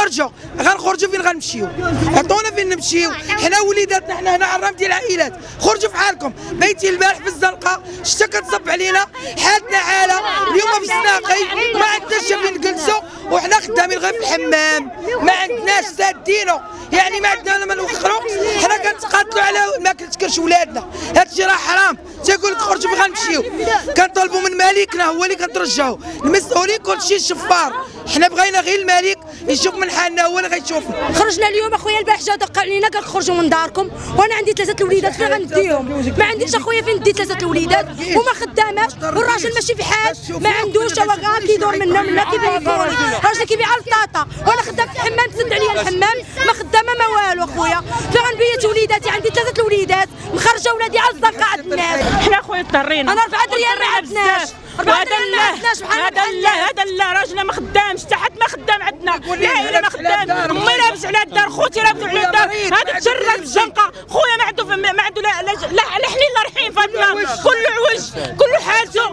خرجوا غنخرجوا فين غنمشيو؟ عطونا فين نمشيو؟ حنا وليداتنا حنا هنا عرام ديال العائلات. خرجوا فحالكم. بيتي البارح في الزنقة شتا كتصب علينا حالتنا عالة اليوم في الزناقي ما عندناش فين نجلسوا. وحنا خدامين غير في الحمام. ما عندناش سادينو يعني ما عندنا ما نوخروا حنا كنتقاتلوا على ما كنتكرش ولادنا. هادشي راه حرام. تيقول لك خرجوا فين غنمشيو كنطلبوا من مالكنا هو اللي كنترجاو. المسؤولين كلشي شفار. حنا بغينا غير الملك يشوف من حالنا هو اللي غيشوفنا خرجنا اليوم اخويا البارح دق علينا قال خرجوا من داركم. وأنا عندي ثلاثة الوليدات. فين غنديهم؟ ما عنديش اخويا فين ندي ثلاثة الوليدات؟ وما خداماش والراجل ماشي في حال. ما عندوش. هو كيدور منا منا كيبيع الفول راجل كيبيع البطاطا وأنا خدام في الحمام تسد عليا الحمام. ما خدامة ما والو اخويا فين غنبيت وليداتي عندي ثلاثة الوليدات. مخرجة ولادي على الزنقه عند الناس. إحنا خويا اضطرينا. أنا 4 ريال ما عندناش. هذا لا. هذا لا. هذا. لا. راجلنا ما خدامش. حتى حد ما خدام عندنا. العائله ما خدام. امي لابس على الدار. خوتي لابس على الدار. هذا تشرد الزنقة. خويا ما عنده ما عنده لا لا لا حليل لا رحيم فاطمة. كله عوج. كله حالته.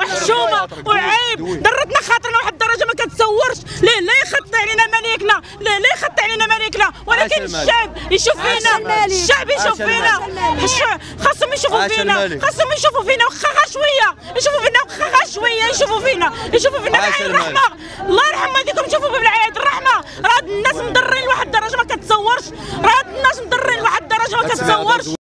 وحشومة. وعيب. درتنا خاطرنا واحد كتصورش ليه لا يخطي علينا مليكنا لا لا يخطي علينا مليكنا ولكن الشعب يشوف فينا. الشعب يشوف فينا. خاصهم يشوفوا فينا. خاصهم يشوفوا فينا. واخا شوية. يشوفوا فينا. واخا شوية. يشوفوا فينا. يشوفوا فينا. بعين الرحمه الله يرحم والديكم شوفوا بالعين الرحمه راه الناس مضرين لواحد الدرجة ما كتصورش راه الناس مضرين لواحد الدرجة ما كتصورش